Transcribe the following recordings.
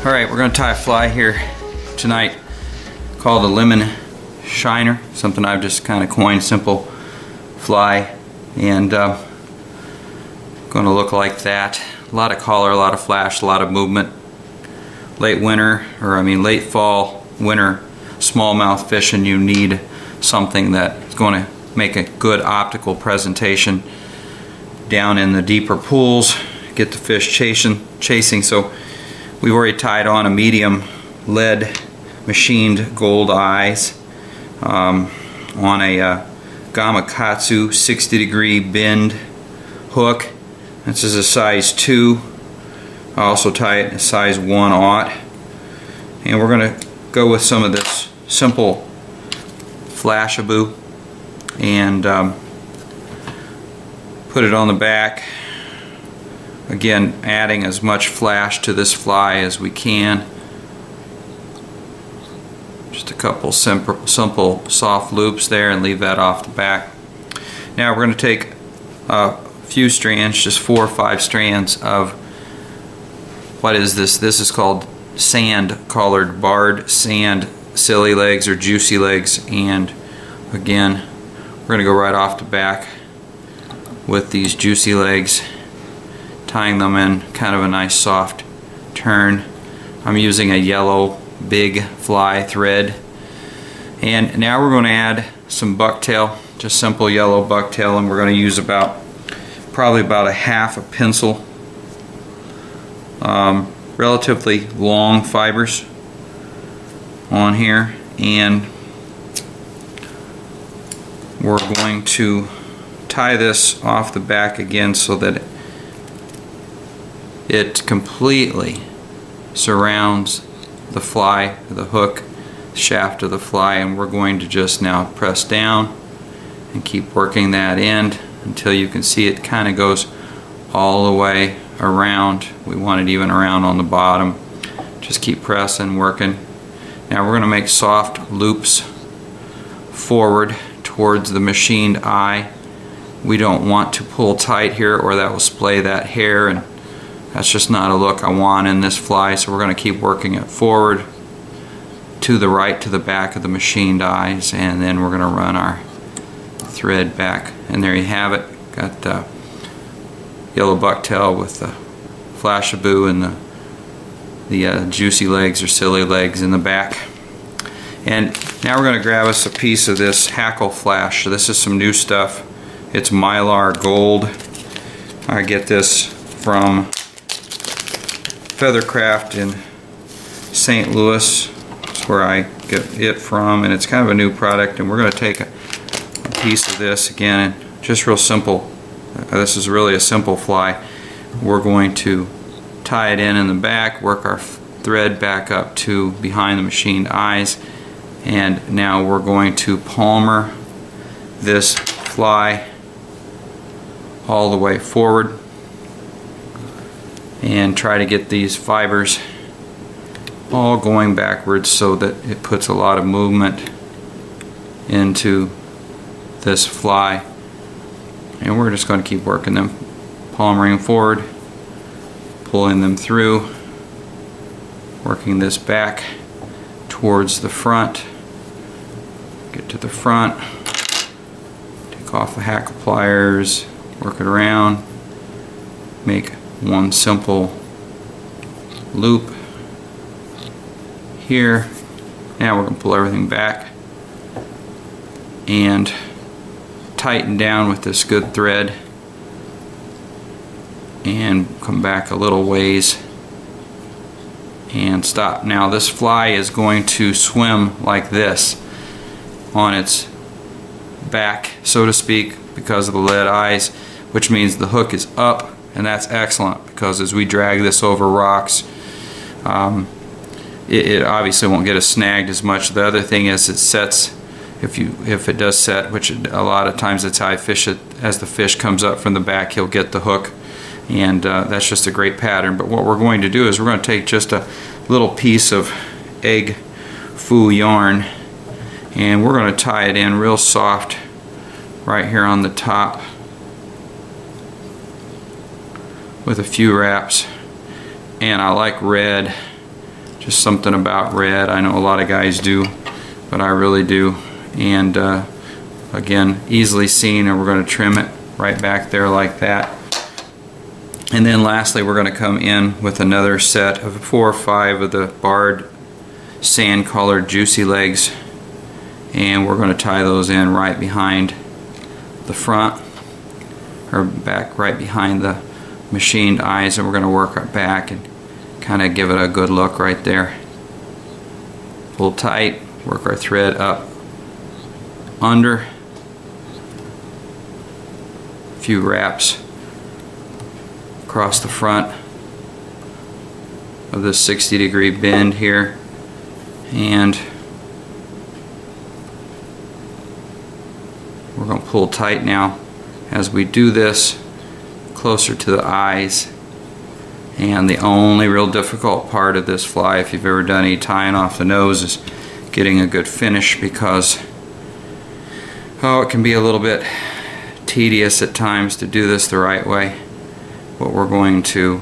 Alright, we're going to tie a fly here tonight called a lemon shiner. Something I've just kind of coined, simple fly. And uh, going to look like that. A lot of color, a lot of flash, a lot of movement. Late winter, or I mean late fall, winter, smallmouth fishing, you need something that's going to make a good optical presentation down in the deeper pools, get the fish chasing, chasing. So We've already tied on a medium lead machined gold eyes um, on a uh, Gamakatsu 60 degree bend hook. This is a size 2. I also tie it in a size 1 aught. And we're going to go with some of this simple Flashabou and um, put it on the back Again, adding as much flash to this fly as we can. Just a couple simple, simple soft loops there and leave that off the back. Now we're going to take a few strands, just four or five strands of what is this? This is called sand colored barred sand silly legs or juicy legs and again we're going to go right off the back with these juicy legs tying them in kind of a nice soft turn. I'm using a yellow big fly thread and now we're going to add some bucktail just simple yellow bucktail and we're going to use about probably about a half a pencil um, relatively long fibers on here and we're going to tie this off the back again so that it completely surrounds the fly, the hook shaft of the fly and we're going to just now press down and keep working that end until you can see it kind of goes all the way around. We want it even around on the bottom. Just keep pressing, working. Now we're going to make soft loops forward towards the machined eye. We don't want to pull tight here or that will splay that hair and that's just not a look I want in this fly, so we're going to keep working it forward to the right to the back of the machined eyes, and then we're going to run our thread back. And there you have it. Got the yellow bucktail with the Flashabou and the the uh, juicy legs or silly legs in the back. And now we're going to grab us a piece of this hackle flash. So this is some new stuff. It's Mylar Gold. I get this from Feathercraft in St. Louis. That's where I get it from and it's kind of a new product and we're going to take a, a piece of this again just real simple. Uh, this is really a simple fly. We're going to tie it in in the back, work our thread back up to behind the machined eyes and now we're going to palmer this fly all the way forward and try to get these fibers all going backwards so that it puts a lot of movement into this fly. And we're just going to keep working them palmering forward pulling them through working this back towards the front. Get to the front take off the hackle pliers work it around make one simple loop here. Now we're going to pull everything back and tighten down with this good thread and come back a little ways and stop. Now this fly is going to swim like this on its back so to speak because of the lead eyes which means the hook is up and that's excellent because as we drag this over rocks um, it, it, obviously won't get us snagged as much. The other thing is it sets if you if it does set which a lot of times it's how I fish it as the fish comes up from the back he'll get the hook. And uh, that's just a great pattern. But what we're going to do is we're going to take just a little piece of egg foo yarn and we're going to tie it in real soft right here on the top with a few wraps and I like red Just something about red. I know a lot of guys do, but I really do. And uh, again, easily seen, and we're going to trim it right back there like that. And then lastly, we're going to come in with another set of four or five of the barred sand colored juicy legs and we're going to tie those in right behind the front or back right behind the machined eyes and we're going to work our back and kind of give it a good look right there. Pull tight work our thread up under. A few wraps across the front of this 60 degree bend here and we're going to pull tight now. As we do this closer to the eyes. And the only real difficult part of this fly if you've ever done any tying off the nose is getting a good finish because oh it can be a little bit tedious at times to do this the right way. But we're going to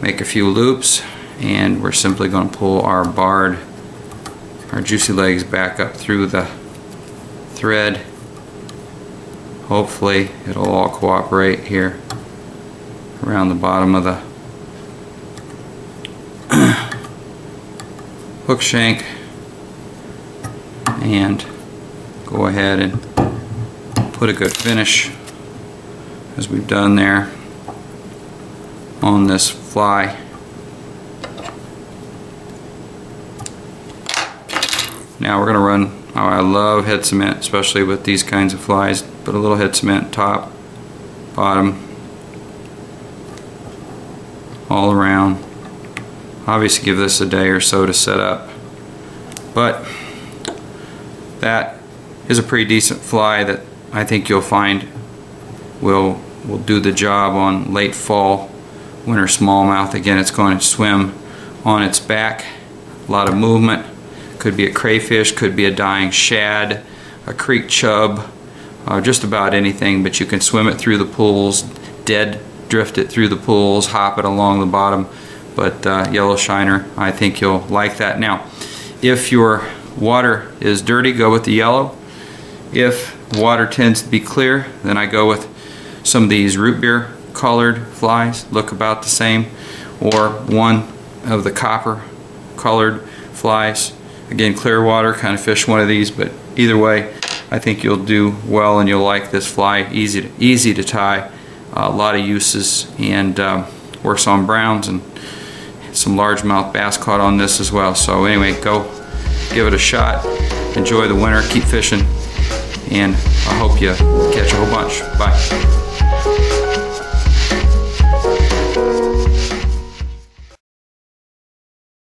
make a few loops and we're simply going to pull our barred our juicy legs back up through the thread. Hopefully it'll all cooperate here around the bottom of the hook shank and go ahead and put a good finish as we've done there on this fly. Now we're going to run, oh, I love head cement, especially with these kinds of flies. Put a little head cement top, bottom, all around. Obviously give this a day or so to set up. But that is a pretty decent fly that I think you'll find will will do the job on late fall, winter smallmouth. Again, it's going to swim on its back, a lot of movement. Could be a crayfish, could be a dying shad, a creek chub, uh, just about anything, but you can swim it through the pools, dead drift it through the pools, hop it along the bottom. But uh, yellow shiner, I think you'll like that. Now, if your water is dirty, go with the yellow. If water tends to be clear, then I go with some of these root beer colored flies, look about the same, or one of the copper colored flies. Again, clear water, kind of fish one of these, but either way, I think you'll do well and you'll like this fly. Easy to, easy to tie, a lot of uses, and um, works on browns and some largemouth bass caught on this as well. So anyway, go give it a shot. Enjoy the winter, keep fishing, and I hope you catch a whole bunch. Bye.